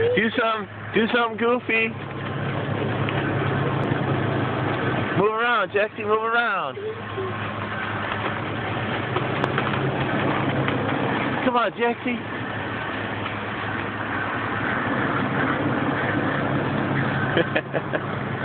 Do some, do something goofy. Move around, Jesse, move around. Come on, Jackie.